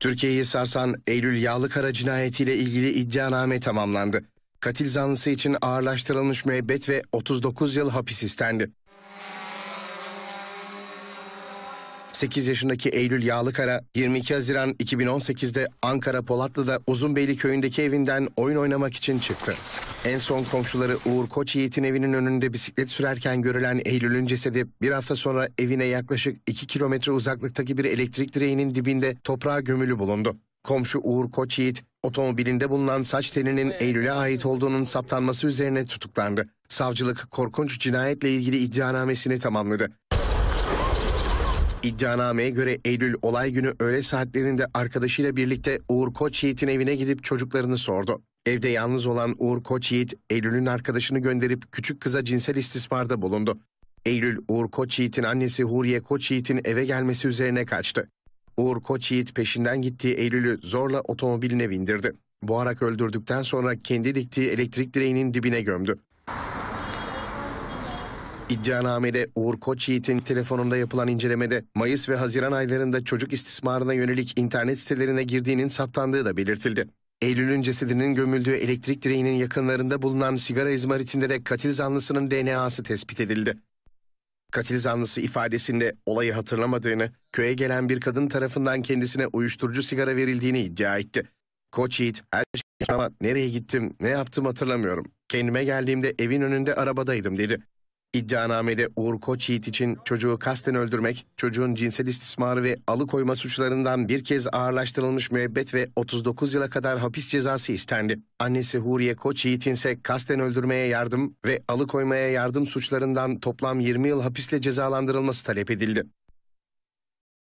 Türkiye'yi sarsan Eylül Yağlıkara cinayetiyle ilgili iddianame tamamlandı. Katil zanlısı için ağırlaştırılmış müebbet ve 39 yıl hapis istendi. 8 yaşındaki Eylül Yağlıkara 22 Haziran 2018'de Ankara Polatlı'da Uzunbeyli köyündeki evinden oyun oynamak için çıktı. En son komşuları Uğur Koç Yiğit'in evinin önünde bisiklet sürerken görülen Eylül'ün cesedi bir hafta sonra evine yaklaşık 2 kilometre uzaklıktaki bir elektrik direğinin dibinde toprağa gömülü bulundu. Komşu Uğur Koç Yiğit otomobilinde bulunan saç telinin Eylül'e ait olduğunun saptanması üzerine tutuklandı. Savcılık korkunç cinayetle ilgili iddianamesini tamamladı. İddianameye göre Eylül olay günü öğle saatlerinde arkadaşıyla birlikte Uğur Koç Yiğit'in evine gidip çocuklarını sordu. Evde yalnız olan Uğur Koç Yiğit, Eylül'ün arkadaşını gönderip küçük kıza cinsel istismarda bulundu. Eylül, Uğur Koç Yiğit'in annesi Huriye Koç Yiğit'in eve gelmesi üzerine kaçtı. Uğur Koç Yiğit peşinden gittiği Eylül'ü zorla otomobiline bindirdi. Boğarak öldürdükten sonra kendi diktiği elektrik direğinin dibine gömdü. İddianamede Uğur Koçyiğit'in telefonunda yapılan incelemede Mayıs ve Haziran aylarında çocuk istismarına yönelik internet sitelerine girdiğinin saptandığı da belirtildi. Eylül'ün cesedinin gömüldüğü elektrik direğinin yakınlarında bulunan sigara izmaritinde de katil zanlısının DNA'sı tespit edildi. Katil zanlısı ifadesinde olayı hatırlamadığını, köye gelen bir kadın tarafından kendisine uyuşturucu sigara verildiğini iddia etti. Koç Yiğit, her şey ama nereye gittim, ne yaptım hatırlamıyorum. Kendime geldiğimde evin önünde arabadaydım dedi. İddianamede Uğur Koçyiğit için çocuğu kasten öldürmek, çocuğun cinsel istismarı ve alıkoyma suçlarından bir kez ağırlaştırılmış müebbet ve 39 yıla kadar hapis cezası istendi. Annesi Huriye Koçyiğit'in ise kasten öldürmeye yardım ve alıkoymaya yardım suçlarından toplam 20 yıl hapisle cezalandırılması talep edildi.